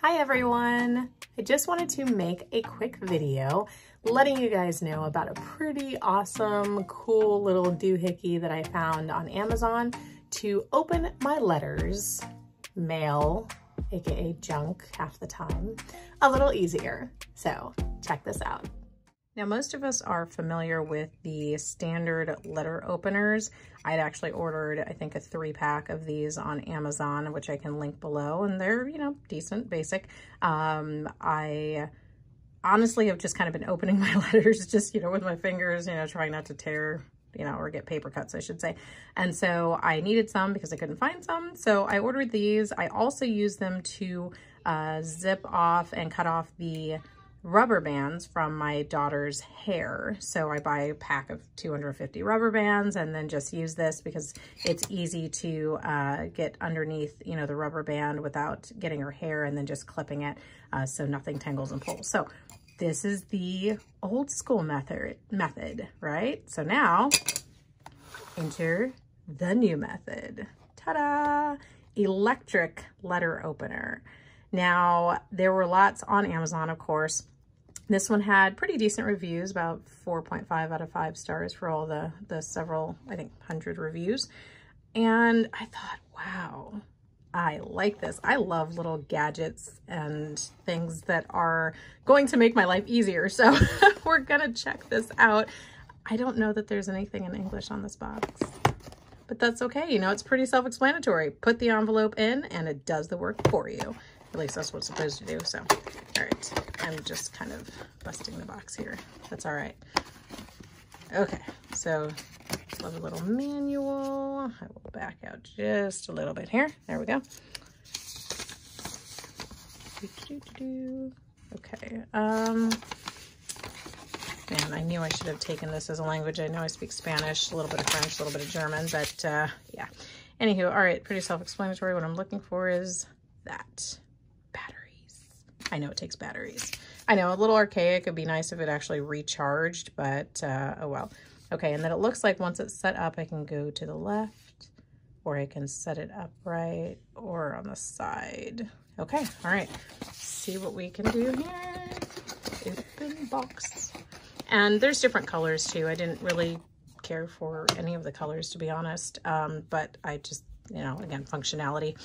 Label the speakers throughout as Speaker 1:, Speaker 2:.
Speaker 1: Hi everyone! I just wanted to make a quick video letting you guys know about a pretty awesome, cool little doohickey that I found on Amazon to open my letters, mail, aka junk half the time, a little easier. So check this out. Now, most of us are familiar with the standard letter openers. I'd actually ordered, I think, a three pack of these on Amazon, which I can link below, and they're, you know, decent, basic. Um, I honestly have just kind of been opening my letters just, you know, with my fingers, you know, trying not to tear you know, or get paper cuts, I should say. And so I needed some because I couldn't find some. So I ordered these. I also use them to uh, zip off and cut off the rubber bands from my daughter's hair. So I buy a pack of 250 rubber bands and then just use this because it's easy to uh, get underneath, you know, the rubber band without getting her hair and then just clipping it uh, so nothing tangles and pulls. So this is the old school method, method, right? So now enter the new method. Ta-da! Electric letter opener. Now, there were lots on Amazon, of course. This one had pretty decent reviews, about 4.5 out of 5 stars for all the, the several, I think, 100 reviews. And I thought, wow, I like this. I love little gadgets and things that are going to make my life easier. So we're going to check this out. I don't know that there's anything in English on this box, but that's okay. You know, it's pretty self-explanatory. Put the envelope in and it does the work for you. At least that's what it's supposed to do. So, all right, I'm just kind of busting the box here. That's all right. Okay, so love a little manual. I will back out just a little bit here. There we go. Okay, um, man, I knew I should have taken this as a language. I know I speak Spanish, a little bit of French, a little bit of German, but uh, yeah. Anywho, all right, pretty self-explanatory. What I'm looking for is that. I know it takes batteries. I know, a little archaic. It'd be nice if it actually recharged, but uh, oh well. Okay, and then it looks like once it's set up, I can go to the left, or I can set it upright, or on the side. Okay, all right. See what we can do here. Open box. And there's different colors too. I didn't really care for any of the colors, to be honest, um, but I just you know, again, functionality.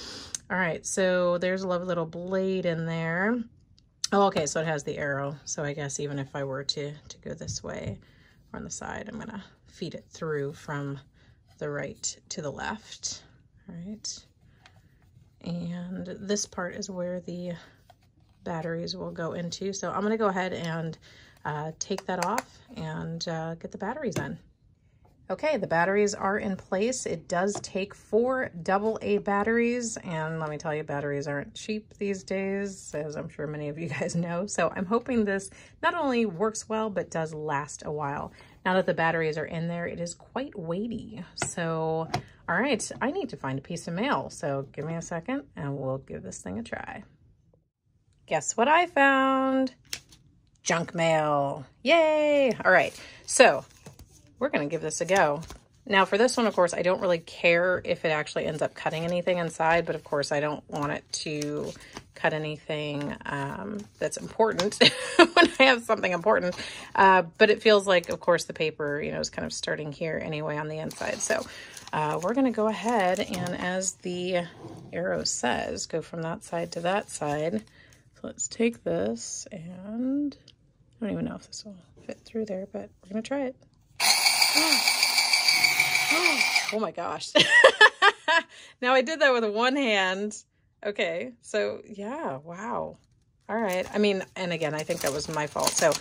Speaker 1: All right, so there's a lovely little blade in there. Oh, okay, so it has the arrow. So I guess even if I were to, to go this way on the side, I'm gonna feed it through from the right to the left. All right. And this part is where the batteries will go into. So I'm gonna go ahead and uh, take that off and uh, get the batteries in. Okay, the batteries are in place. It does take four double A batteries, and let me tell you, batteries aren't cheap these days, as I'm sure many of you guys know. So I'm hoping this not only works well, but does last a while. Now that the batteries are in there, it is quite weighty. So, all right, I need to find a piece of mail. So give me a second, and we'll give this thing a try. Guess what I found? Junk mail. Yay! All right, so we're going to give this a go. Now for this one, of course, I don't really care if it actually ends up cutting anything inside, but of course I don't want it to cut anything um, that's important when I have something important. Uh, but it feels like, of course, the paper, you know, is kind of starting here anyway on the inside. So uh, we're going to go ahead and as the arrow says, go from that side to that side. So let's take this and I don't even know if this will fit through there, but we're going to try it. Oh my gosh. now I did that with one hand. Okay, so yeah, wow. All right. I mean, and again, I think that was my fault. So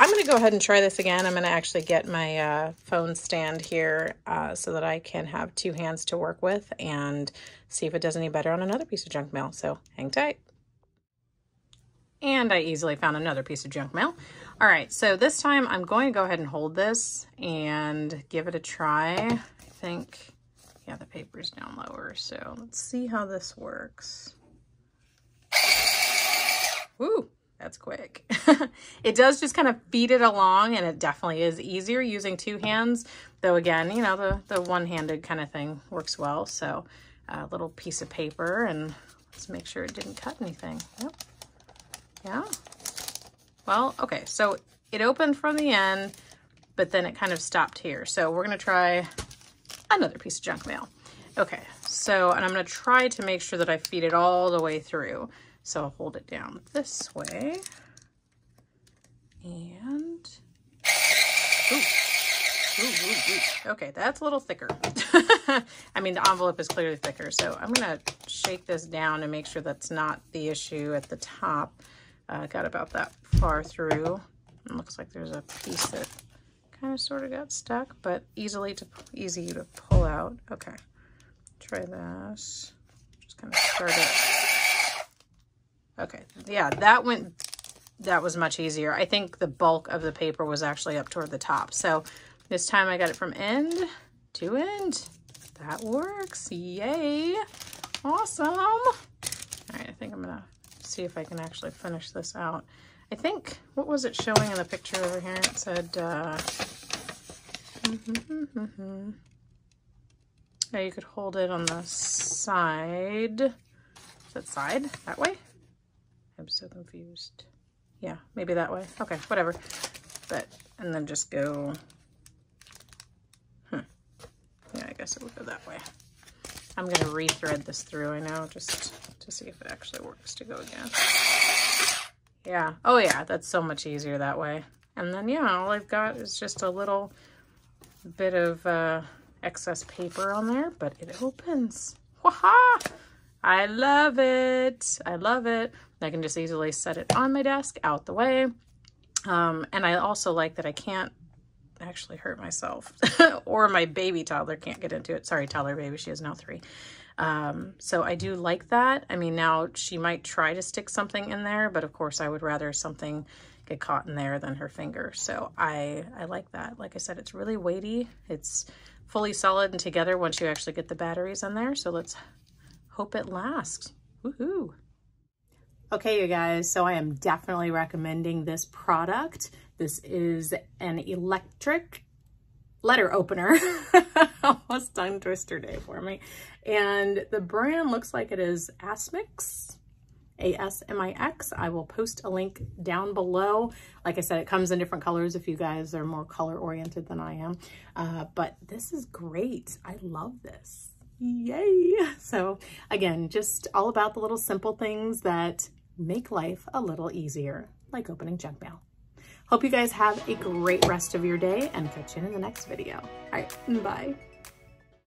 Speaker 1: I'm going to go ahead and try this again. I'm going to actually get my uh, phone stand here uh, so that I can have two hands to work with and see if it does any better on another piece of junk mail. So hang tight. And I easily found another piece of junk mail. All right, so this time I'm going to go ahead and hold this and give it a try. I think, yeah, the paper's down lower, so let's see how this works. Woo, that's quick. it does just kind of feed it along and it definitely is easier using two hands. Though again, you know, the, the one-handed kind of thing works well. So a little piece of paper and Let's make sure it didn't cut anything. Yep. Yeah. Well, okay, so it opened from the end, but then it kind of stopped here. So we're gonna try another piece of junk mail. Okay, so, and I'm gonna try to make sure that I feed it all the way through. So I'll hold it down this way. And, ooh. Ooh, ooh. Okay, that's a little thicker. I mean, the envelope is clearly thicker, so I'm gonna shake this down and make sure that's not the issue at the top. Uh, got about that far through. It looks like there's a piece that kind of sort of got stuck, but easily to easy to pull out. Okay, try this. Just kind of start it. Okay, yeah, that went, that was much easier. I think the bulk of the paper was actually up toward the top. So this time I got it from end to end. That works, yay. Awesome. All right, I think I'm gonna see if I can actually finish this out. I think, what was it showing in the picture over here? It said, uh, yeah, you could hold it on the side. Is that side? That way? I'm so confused. Yeah, maybe that way. Okay, whatever. But, and then just go, hmm. Yeah, I guess it would go that way. I'm to rethread this through, I know, just to see if it actually works to go again. Yeah. Oh, yeah. That's so much easier that way. And then, yeah, all I've got is just a little bit of uh, excess paper on there, but it opens. Waha! I love it. I love it. I can just easily set it on my desk out the way. Um, and I also like that I can't actually hurt myself or my baby toddler can't get into it. Sorry, toddler baby. She is now three. Um, so I do like that. I mean, now she might try to stick something in there, but of course I would rather something get caught in there than her finger. So I, I like that. Like I said, it's really weighty. It's fully solid and together once you actually get the batteries in there. So let's hope it lasts. Woohoo! Okay, you guys, so I am definitely recommending this product. This is an electric letter opener. Almost tongue twister day for me. And the brand looks like it is Asmix, A-S-M-I-X. I will post a link down below. Like I said, it comes in different colors if you guys are more color oriented than I am. Uh, but this is great. I love this. Yay! So again, just all about the little simple things that make life a little easier, like opening junk mail. Hope you guys have a great rest of your day and catch you in the next video. All right, bye.